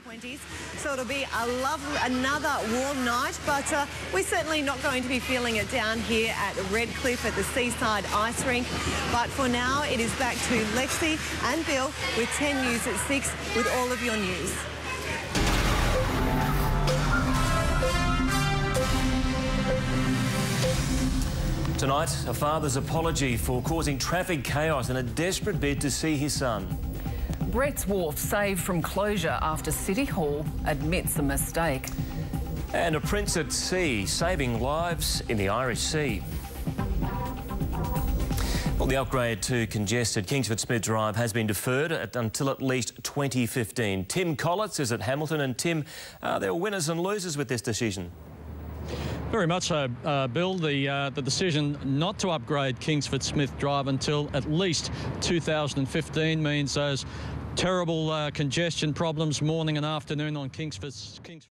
20s, so it'll be a lovely, another warm night, but uh, we're certainly not going to be feeling it down here at Redcliffe at the Seaside Ice Rink. But for now, it is back to Lexi and Bill with 10 News at 6 with all of your news. Tonight, a father's apology for causing traffic chaos in a desperate bid to see his son. Brett's Wharf saved from closure after City Hall admits a mistake. And a prince at sea saving lives in the Irish Sea. Well, the upgrade to congested Kingsford Smith Drive has been deferred at, until at least 2015. Tim Collett is at Hamilton. And Tim, uh, there are winners and losers with this decision. Very much so, uh, Bill. The, uh, the decision not to upgrade Kingsford Smith Drive until at least 2015 means those terrible uh, congestion problems morning and afternoon on Kingsford. Kingsford